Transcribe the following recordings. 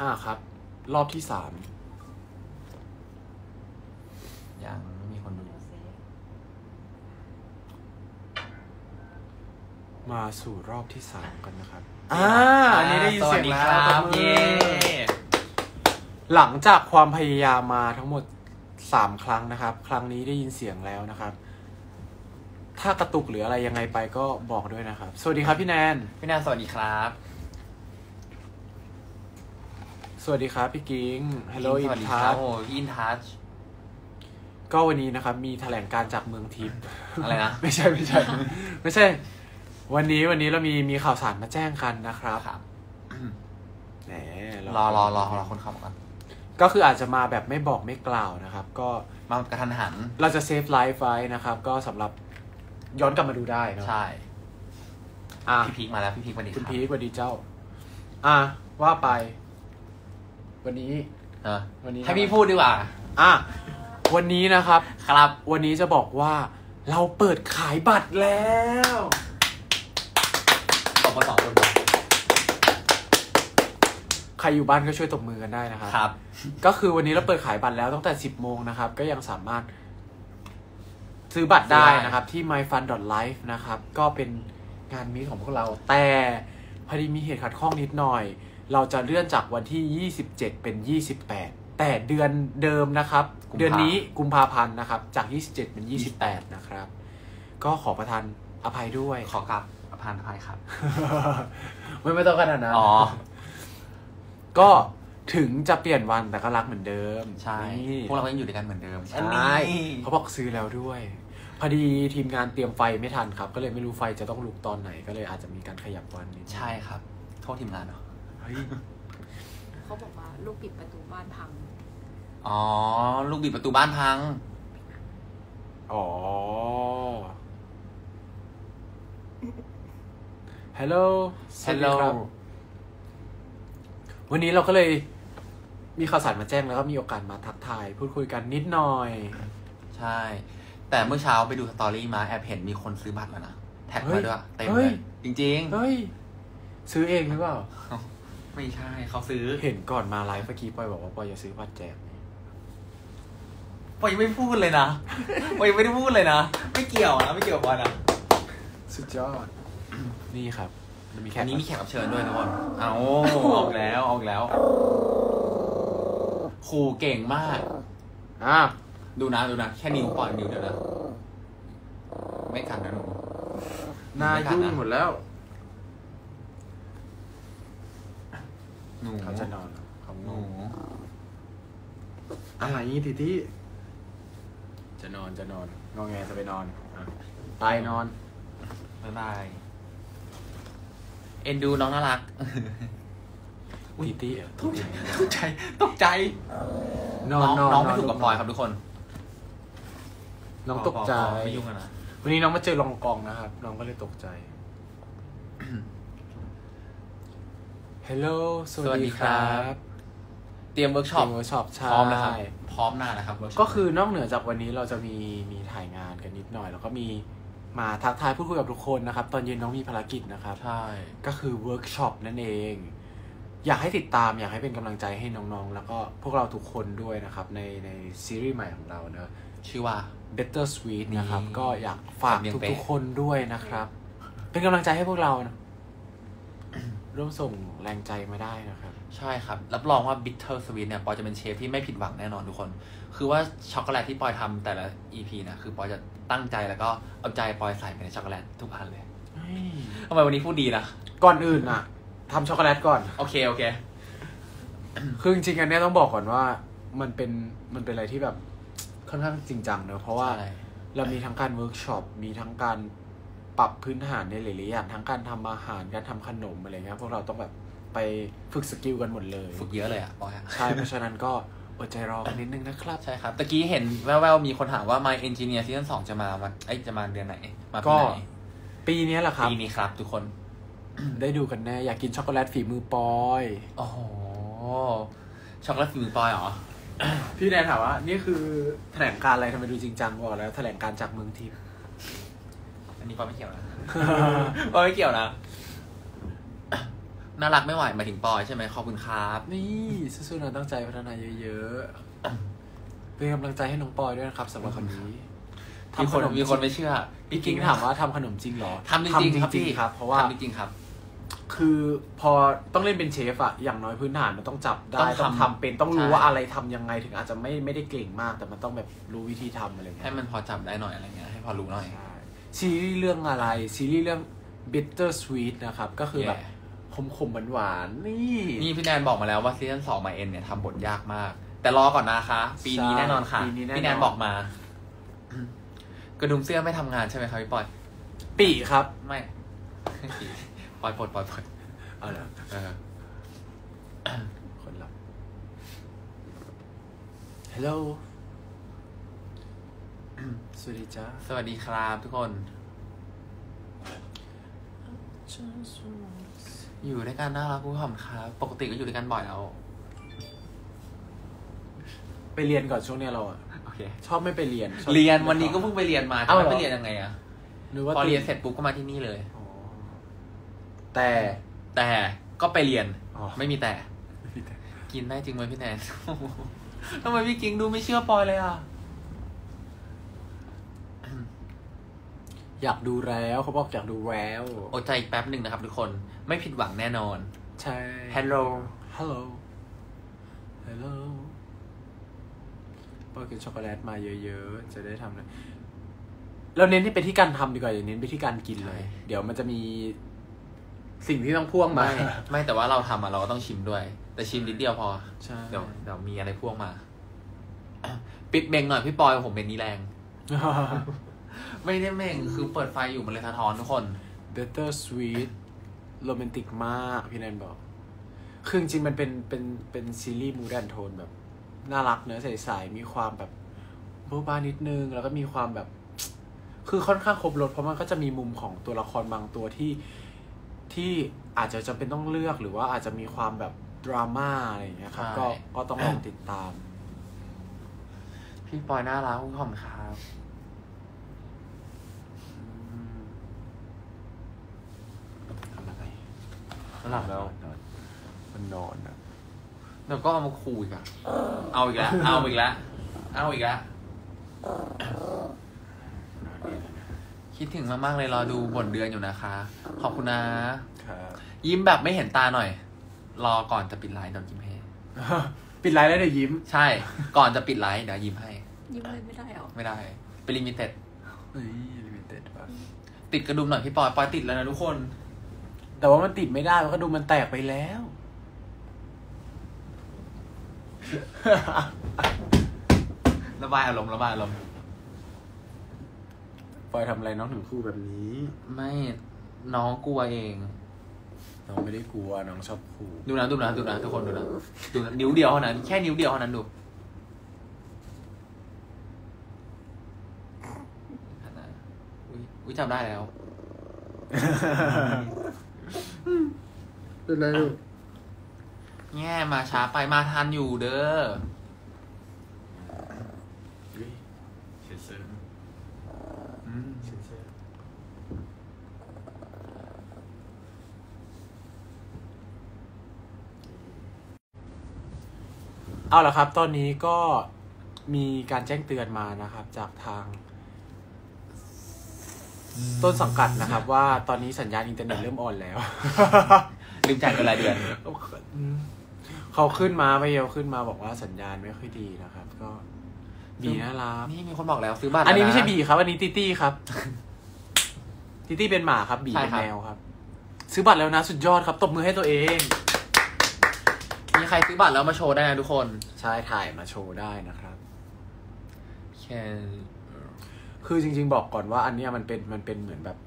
อ่าครับ รอบที่สามยังไม่มีคนดู มาสู่รอบที่สามกันนะครับ อ่าอันนี้ได้ยินเสียงสวัสดีแล้วครับตบมือเย้หลังจากความพยายามมาทั้งหมดสามครั้งนะครับ ครั้งนี้ได้ยินเสียงแล้วนะครับ ถ้ากระตุกหรืออะไรยังไงไปก็บอกด้วยนะครับ สวัสดีครับพี่แนน พี่นาสวัสดีครับ สวัสดีครับพี่กิ้งฮัลโหลอิสวันสดีคทัรับชโอ้พี่อินทัชก็วันนี้นะครับ มีแถลงการจากเมืองทิพย์อะไรนะ ไม่ใช่ไม่ใช่ ไม่ใช่ วันนี้วันนี้เรามีมีข่าวสารมาแจ้งกันนะครับครับแหมรอรอรอรอคนเข้ามาก่อนก็คืออาจจะมาแบบไม่บอกไม่กล่าวนะครับ ก็มากระทันหัน เราจะเซฟไลฟ์ไว้นะครับ ก็สำหรับย้อนกลับมาดูได้เนอะใช่อะพี่พีคมาแล้วพี่พีคสวัสดีคุณรับพีคสวัสดีเจ้า อะว่าไป วันนี้เออวันนี้ให้พี่พูดดีกว่า อะวันนี้นะครับ ครับ วันนี้จะบอกว่าเราเปิดขายบัตรแล้วตบมาสองคนก่อนใครอยู่บ้านก็ช่วยตบมือกันได้นะครับ ครับ ก็คือวันนี้เราเปิดขายบัตรแล้วตั้งแต่ 10 โมงนะครับ ก็ยังสามารถ ซื้อบัตรได้นะครับ ที่ myfun.life นะครับ ก็เป็นงานมีตของพวกเราแต่พอดีมีเหตุขัดข้องนิดหน่อย เราจะเลื่อนจากวันที่ 27 เป็น 28 แต่เดือนเดิมนะครับกุมภาเดือนนี้กุมภาพันธ์นะครับ จาก 27 เป็น 28 นะครับ ก็ขอประทานอภัยด้วย ขอกลับอภันอภัยครับ ไม่ไม่ต้องขนาดนั้นอ๋อ ก็ถึงจะเปลี่ยนวันแต่ก็รักเหมือนเดิม ใช่นี่พวกเราก็ยังอยู่ด้วยกันเหมือนเดิม ใช่เขาบอกซื้อแล้วด้วย พอดีทีมงานเตรียมไฟไม่ทันครับ ก็เลยไม่รู้ไฟจะต้องลุกตอนไหน ก็เลยอาจจะมีการขยับวันนิดนึงใช่ครับ โทษทีมงานเนาะ เฮ้ยเขาบอกว่าลูกปิดประตูบ้านพัง อ๋อ ลูกบิดประตูบ้านพัง อ๋อ ฮัลโหลสวัสดีครับวันนี้เราก็เลยมีข่าวสารมาแจ้งแล้วก็มีโอกาสมาทักทาย พูดคุยกันนิดหน่อย ใช่ แต่เมื่อเช้าไปดู story มาแอบเห็นมีคนซื้อบัตรแล้วนะ tag เฮ้มายด้วยเต็มเฮ้เลย ย จริง เฮ้ย ซื้อเองหรือเปล่า ๆ ไม่ใช่เขาซื้อเห็นก่อนมาไลฟ์เมื่อกี้ปอยบอกว่าปอยจะซื้อบัตรแจกปอยยังไม่พูดเลยนะปอยยังไม่ได้พูดเลยนะ ไม่เกี่ยวนะไม่เกี่ยวกับบอลนะสุดยอด นี่ครับมันมีแค่อันนี้มีแขกรับเชิญด้วยทุกคนเอาออกแล้วออกแล้วครูเก่งมาก อะดูนะดูนะแค่นิ้วปล่อยนิ้วเดียวนะ ไม่กัดนะหนูหน้ายุ่งหมดแล้ว หนูเขาจะนอนเขาหงนูงอะไรนี่ทีที่จะนอนจะนอนงอแงจะไปนอนอะไปนอนบ๊ายบาย เอ็นดูน้องน่ารักทีที่อะตกใจตกใจตกใจ นอนนอนน้องไม่ถูกกับปอยครับทุกคนน้องตกใจพอพอไม่ยุ่งกันนะวันนี้น้องมาเจอรองกองนะครับ น้องก็เลยตกใจ ฮัลโหลสวัสดีครับ เตรียม workshop workshop ใช่ พร้อมแล้วครับ พร้อมหน้านะครับ workshop ก็คือนอกเหนือจากวันนี้เราจะมีมีถ่ายงานกันนิดหน่อย แล้วก็มีมาทักทายพูดคุยกับทุกคนนะครับ ตอนเย็นน้องมีภารกิจนะครับ ใช่ ก็คือเวิร์กช็อปนั่นเอง อยากให้ติดตามอยากให้เป็นกำลังใจให้น้องๆ แล้วก็พวกเราทุกคนด้วยนะครับ ในในซีรีส์ใหม่ของเราเนอะชื่อว่า Bitter Sweet นะครับนี่ก็อยากฝากสำเนียงเป๊ะทุกๆคนด้วยนะครับ เป็นกำลังใจให้พวกเรานะ ร่วมส่งแรงใจมาได้นะครับ ใช่ครับ รับรองว่า bitter sweet เนี่ย ปอยจะเป็นเชฟที่ไม่ผิดหวังแน่นอนทุกคน คือว่าช็อกโกแลตที่ปอยทำแต่ละ EP นะ คือปอยจะตั้งใจแล้วก็เอาใจปอยใส่ไปในช็อกโกแลตทุกอันเลยทำไมวันนี้พูดดีนะก่อนอื่นอะทำช็อกโกแลตก่อน โอเค โอเค คือจริงๆอันเนี้ยต้องบอกก่อนว่ามันเป็นมันเป็นอะไรที่แบบค่อนข้างจริงจังเนอะเพราะว่าใช่เรามีทั้งการเวิร์กช็อปมีทั้งการ ปรับพื้นฐานในหลายๆอย่างทั้งการทำอาหารการทำขนมอะไรเงี้ยพวกเราต้องแบบไปฝึก skill กันหมดเลย ฝึกเยอะเลยอะปอยอะใช่เพราะฉะนั้นก็อดใจรอกันนิดนึงนะครับ ใช่ครับตะกี้เห็นแววๆมีคนถามว่า My Engineer Season 2 จะมาวันเอ้ยจะมาเดือนไหน มาปีก็ไหนปีนี้แหละครับ ปีนี้ครับทุกคน ได้ดูกันแน่ อยากกินช็อกโกแลตฝีมือปอย โอ้โห ช็อกโกแลตฝีมือปอยเหรอ พี่แนนถามว่า นี่คือแถลงการอะไรทำไมดูจริงจังบอกแล้วแถลงการจากเมืองทิพย์ อันนี้ปอยไม่เกี่ยวนะ ปอยไม่เกี่ยวนะ น่ารักไม่ไหวหมายถึงปอยใช่ไหมขอบคุณครับ นี่สู้ๆนะตั้งใจพัฒนาเยอะๆ เป็นกำลังใจให้น้องปอยด้วยนะครับสำหรับคนนี้มีคนทำขมีคนไม่จริงเชื่อ พี่กิ้งถามว่าทำขนมจริงเหรอทำจริงๆครับพี่ครับ เพราะว่าทำจริงๆครับ คือพอต้องเล่นเป็นเชฟอะอย่างน้อยพื้นฐานมันต้องจับได้ต้องทำต้องทำเป็นต้องรู้ใช่ว่าอะไรทำยังไงถึงอาจจะไม่ไม่ได้เก่งมาก แต่มันต้องแบบรู้วิธีทำอะไรเงี้ยให้มันพอจับได้หน่อยอะไรเงี้ยให้พอรู้หน่อยใช่ ซีรีส์เรื่องอะไร ซีรีส์เรื่อง bitter sweet นะครับ ก็คือแบบ Yeah ขมขมๆหวานๆนี่ นี่พี่แนนบอกมาแล้วว่าซีซั่นสองมาเอ็นเนี่ยทำบทยากมาก แต่รอก่อนนะคะ ปีนี้ใช่แน่นอนค่ะปีนี้แน่นอนพี่แนนบอกมา กระดุมเสื้อไม่ทำงานใช่ไหมครับพี่ปอย ปีครับ ไม่ปอยปลดปอยปลดเอาละเออคนรับ Hello สวัสดีจ้าสวัสดีครับทุกคน อยู่ด้วยกันน่ารักผู้ชมครับ ปกติก็อยู่ด้วยกันบ่อยแล้ว ไปเรียนก่อนช่วงเนี้ยเราอะโอเค ชอบไม่ไปเรียนชอบเรียนวันนี้ก็เพิ่งไปเรียนมาเอ้าจะเหรอไปเรียนยังไงอะนึกว่าพอเรียนติดเสร็จปุ๊บก็มาที่นี่เลย อ๋อแต่ แต่ก็ไปเรียน อ๋อ ไม่มีแต่ กินได้จริงไหมพี่แนน ทำไมพี่กิ้งดูไม่เชื่อปอยเลยอะ อยากดูแล้วเขาบอกอยากดูแล้วอดใจอีกแป๊บหนึ่งนะครับทุกคนไม่ผิดหวังแน่นอน ใช่ Hello Hello Hello ปอยกินช็อกโกแลตมาเยอะๆ จะได้ทำเลยเราเน้นที่ไปที่การทำดีกว่าอย่าเน้นไปที่การกินเลยใช่เดี๋ยวมันจะมีสิ่งที่ต้องพ่วงมา ไม่ไม่แต่ว่าเราทำอะเราก็ต้องชิมด้วย แต่ชิมนิดเดียวพอใช่เดี๋ยวเดี๋ยวมีอะไรพ่วงมา ปิดเมงหน่อยพี่ปอยผมเป็นนี้แรง ไม่ได้เมงคือเปิดไฟอยู่มันเลยสะท้อนทุกคน Better Sweet โรแมนติกมากพี่แนนบอก คือจริงๆมันเป็นเป็นเป็นซีรีส์มูดแอนโทนแบบ น่ารักเนื้อะใสๆมีความแบบโบบานิดนึง แล้วก็มีความแบบ คือค่อนข้างครบรถเพราะมันก็จะมีมุมของตัวละครบางตัวที่ที่อาจจะจำเป็นต้องเลือกหรือว่าอาจจะมีความแบบดราม่าอะไรอย่างเงี้ยครับใช่ก็ก็ต้องลองติดตาม พี่ปอยน่ารักคุณขอบครับ อืมทำอะไร หลับแล้ว มันนอนอะเดี๋ยวก็เอามาขู่อีกอะเอาอีกแล้วเอาอีกแล้วเอาอีกแล้วคิดถึงมากๆเลยรอดูบทเดือนอยู่นะคะ ขอบคุณนะครับยิ้มแบบไม่เห็นตาหน่อย รอก่อนจะปิดไลน์เดี๋ยวยิ้มให้ปิดไลน์แล้วเดี๋ยวยิ้ม ใช่ ก่อนจะปิดไลน์เดี๋ยวยิ้มให้ ยิ้มเลยไม่ได้หรอ ไม่ได้ เป็น limited เฮ้ย limited ป่ะติดกระดุมหน่อยพี่ปอย ปอยติดแล้วนะทุกคน แต่ว่ามันติดไม่ได้มันก็ดูมันแตกไปแล้ว ระบายอารมณ์ระบายอารมณ์ปอยทำอะไรน้องถึงคู่แบบนี้ไม่น้องกลัวเอง น้องไม่ได้กลัวน้องชอบคู่ดูนะดูนะดูนะทุกคนดูนะดูนะนิ้วเดียวเท่านั้นแค่นิ้วเดียวเท่านั้นดูอุ๊ยอุ้ยจำได้แล้ว เป็นไรลูกแง่มาช้าไปมาทันอยู่เด้อเซ็นเซอร์อืมเซ็นเซอร์เอาละครับ ตอนนี้ก็มีการแจ้งเตือนมานะครับ จากทางต้นสังกัดนะครับ ว่าตอนนี้สัญญาณอินเทอร์เน็ตเริ่มอ่อนแล้ว ลืมจ่ายเงินรายเดือน เขาขึ้นมาไม่เยอะขึ้นมาบอกว่าสัญญาณไม่ค่อยดีนะครับ ก็บีน่ารักนี่มีคนบอกแล้วซื้อบัตรอันนี้แล้วะไม่ใช่บีครับ อันนี้ติตี้ครับ ติตี้เป็นหมาครับ บีใช่เป็นครับแมวครับ ซื้อบัตรแล้วนะ สุดยอดครับ ตบมือให้ตัวเอง มีใครซื้อบัตรแล้วมาโชว์ได้นะทุกคน ใช่ถ่ายมาโชว์ได้นะครับแค่คือจริง ๆ บอกก่อนว่าอันเนี้ยมันเป็นมันเป็นเหมือนแบบ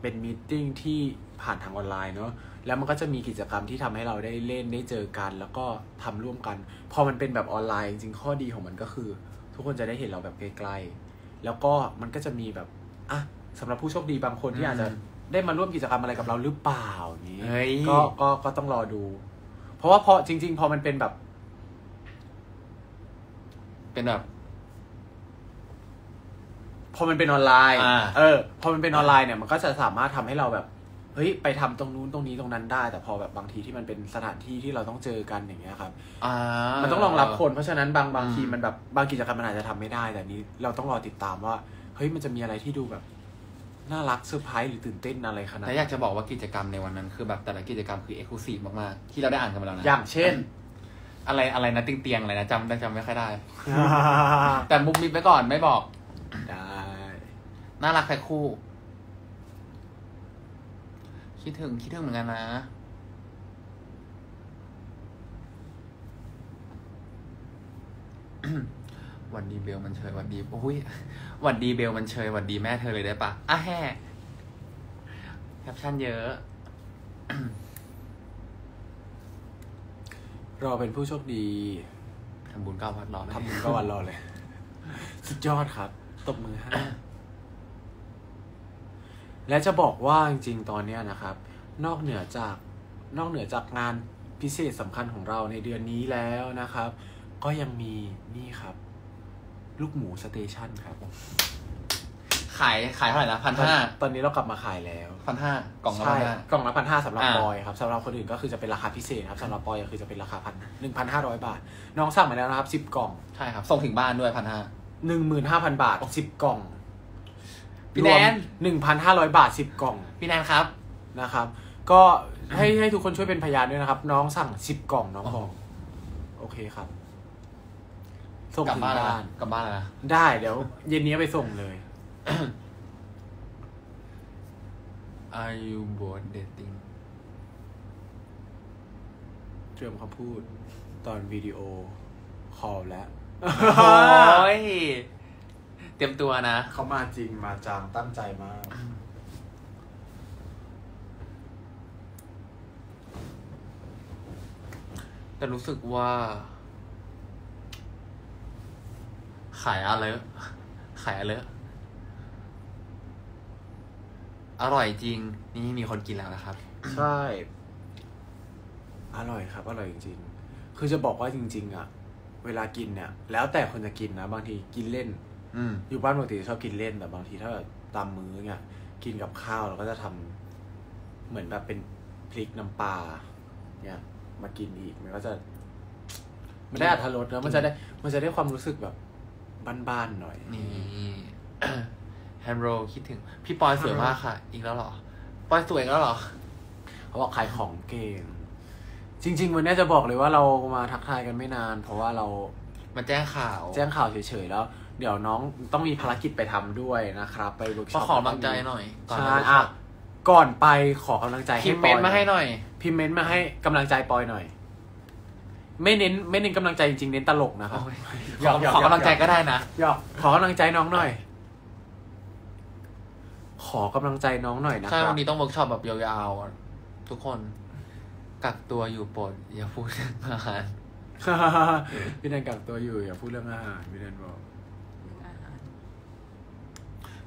เป็นมีตติ้งที่ผ่านทางออนไลน์เนาะ แล้วมันก็จะมีกิจกรรมที่ทำให้เราได้เล่นได้เจอกัน แล้วก็ทำร่วมกัน พอมันเป็นแบบออนไลน์จริงๆข้อดีของมันก็คือ ทุกคนจะได้เห็นเราแบบใกล้ๆแล้วก็มันก็จะมีแบบอะสำหรับผู้โชคดีบางคนที่อาจจะได้มาร่วมกิจกรรมอะไรกับเราหรือเปล่านี้เฮ้ยก็ก็ก็ต้องรอดู เพราะว่าพอจริง ๆ พอมันเป็นแบบ เป็นแบบพอมันเป็นออนไลน์อ่าเออ พอมันเป็นออนไลน์เนี่ย มันก็จะสามารถทำให้เราแบบ เฮ้ยไปทำตรงนู้นตรงนี้ตรงนั้นได้ แต่พอแบบบางทีที่มันเป็นสถานที่ที่เราต้องเจอกันอย่างเงี้ยครับอ่ามันต้องรองรับคน เพราะฉะนั้นบางบางอืมทีมันแบบบางกิจกรรมมันอาจจะทำไม่ได้ แต่นี้เราต้องรอติดตามว่าเฮ้ยมันจะมีอะไรที่ดูแบบน่ารักเซอร์ไพรส์หรือตื่นเต้นอะไรขนาดแต่อยากจะบอกว่ากิจกรรมในวันนั้นคือแบบแต่ละกิจกรรมคือ exclusive มากๆที่เราได้อ่านกันมาแล้วนะอย่างเช่น อะไรอะไรนะเตียงเตียงๆอะไรนะจำได้จำไม่ค่อยได้ แต่มุกมิดไว้ก่อนไม่บอกได้น่ารักแค่คู่ คิดถึงคิดถึงเหมือนกันนะ หวันดีเบลมันเชยหวันดีโอ้ยหวันดีเบลมันเชยหวันดีแม่เธอเลยได้ปะอะแฮ่แคปชั่นเยอะรอเป็นผู้โชคดีทำบุญเก้าพันรอเลยทำบุญก็วันรอเลย สุดยอดครับ ตบมือให้ และจะบอกว่าจริงๆ ตอนเนี้ยนะครับ นอกเหนือจากนอกเหนือจากงานพิเศษสำคัญของเราในเดือนนี้แล้วนะครับ ก็ยังมีนี่ครับ ลูกหมูสเตชันครับขายขายเท่าไหร่นะพันห้าตอนนี้เรากลับมาขายแล้วพันห้ากล่องละใช่พันห้ากล่องละพันห้าสำหรับอ่าปอยครับสำหรับคนอื่นก็คือจะเป็นราคาพิเศษครับสำหรับปอยก็คือจะเป็นราคาพันหนึ่งพันห้าร้อยบาท น้องสั่งมาแล้วนะครับสิบกล่องใช่ครับส่งถึงบ้านด้วยพันห้าหนึ่งหมื่นห้าพันบาทสิบกล่อง พี่แนน หนึ่งพันห้าร้อยบาทสิบกล่องพี่แนนครับนะครับ ก็ให้ให้ทุกคนช่วยเป็นพยานด้วยนะครับ น้องสั่งสิบกล่องน้องบอกโอเคครับ ส่งกลับถึงบ้านแล้วบ้านะน กลับบ้านแล้วนะได้เดี๋ยว เย็นนี้ไปส่งเลย Are you bored dating เตรียมคำพูดตอนวิดีโอคอลแล้ว โอ้ย เตรียมตัวนะ เขามาจริงมาจังตั้งใจมาก แต่รู้สึกว่า ขายอะไร ขายอะไร อร่อยจริง นี่มีคนกินแล้วนะครับ ใช่ อร่อยครับ อร่อยจริงๆ คือจะบอกว่าจริง ๆ อะ เวลากินเนี่ย แล้วแต่คนจะกินนะ บางทีกินเล่น อืมอยู่บ้านปกติชอบกินเล่นแต่บางทีถ้าแบบตามมื้อเนี่ยกินกับข้าวเราก็จะทำเหมือนแบบเป็นพริกน้ำปลาเนี่ย มากินอีกมันก็จะ มันได้อรรถรสแล้วมันจะได้ มันจะได้ความรู้สึกแบบบ้านๆหน่อย นี่แฮมโรคิดถึง พี่ปอยสวยมากค่ะ อีกแล้วเหรอ ปอยสวยอีกแล้วเหรอ เขาบอกขายของเก่งจริง ๆ วันนี้จะบอกเลยว่าเรามาทักทายกันไม่นาน เพราะว่าเรา มาแจ้งข่าว แจ้งข่าวเฉยๆแล้ว เดี๋ยวน้องต้องมีภารกิจไปทำด้วยนะครับ ไปเวิร์กช็ก็อปขอกำลังใจหน่อยก่อนใช่ไปอะก่อนไปขอกำลังใจพิให้มพ์ปเมอนต์มาให้หน่อย พิมพ์เมนต์มาให้กำลังใจปอยหน่อย ไม่เน้นไม่เน้นกำลังใจจริงๆเน้นตลกนะครับโอ้ยหยอกหยอกขอกำลังใจหยอกก็ได้นะหยอกขอกำลังใจน้องหน่อย ขอกำลังใจน้องหน่อยนะคใช่วันนี้ต้องเวิร์กช็อปแบบยาวๆอะทุกคน กักตัวอยู่โปรดอย่าพูดเรื่องอาหารพี่แดนกักตัวอยู่อย่าพูดเรื่องอาหารพี่แดนบอก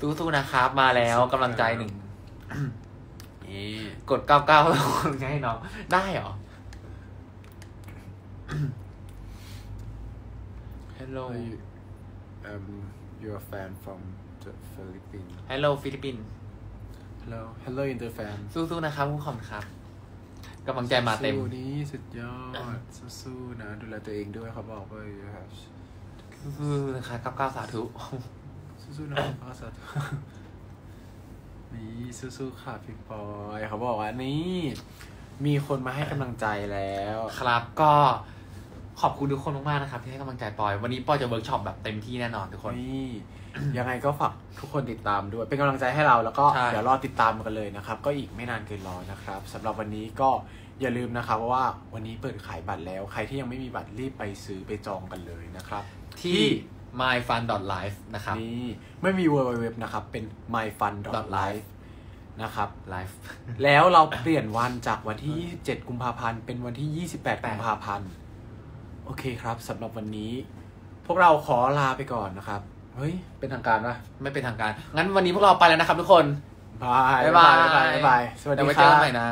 สู้ๆนะครับ มาแล้วกำลังใจหนึ่ง นี่กดเก้าเก้าคนง่ายเนาะได้เหรอ Hello um you're a fan from the Philippines Hello ฟิลิปปินส์ hello hello inter fan สู้ๆนะครับผู้ขอบคุณครับกำลังใจมาเต็ม สู้ๆนี้สุดยอดสู้ๆนะ ดูแลตัวเองด้วยเขาบอกว่า you have สู้ๆนะคะเก้าเก้าสาธุ สู้ๆนะพ่อสัตว์นี่สู้ๆค่ะพี่ปอยเขาบอกว่านี่ มีคนมาให้กำลังใจแล้วครับก็ขอบคุณทุกคนมากๆนะครับ ที่ให้กำลังใจปอย วันนี้ปอยจะเวิร์กช็อปแบบเต็มที่แน่นอนทุกคน นี่ ยังไงก็ฝากทุกคนติดตามด้วย เป็นกำลังใจให้เราแล้วก็ใช่ เดี๋ยวรอติดตามกันเลยนะครับ ก็อีกไม่นานเกินรอนะครับสำหรับวันนี้ก็อย่าลืมนะครับว่าวันนี้เปิดขายบัตรแล้ว ใครที่ยังไม่มีบัตรรีบไปซื้อไปจองกันเลยนะครับ ที่ myfun.life นะครับนี่ไม่มี www นะครับ เป็น myfun.life นะครับ life แล้วเราเปลี่ยนวันจากวันที่ 27 กุมภาพันธ์ เป็นวันที่ 28 กุมภาพันธ์ โอเคครับสำหรับวันนี้ พวกเราขอลาไปก่อนนะครับ เฮ้ย เป็นทางการปะไม่เป็นทางการ งั้นวันนี้พวกเราไปแล้วนะครับทุกคนบายบ๊ายบายบ๊ายบาย สวัสเดี๋ดียวไว้คเจอรักับนใหม่นะ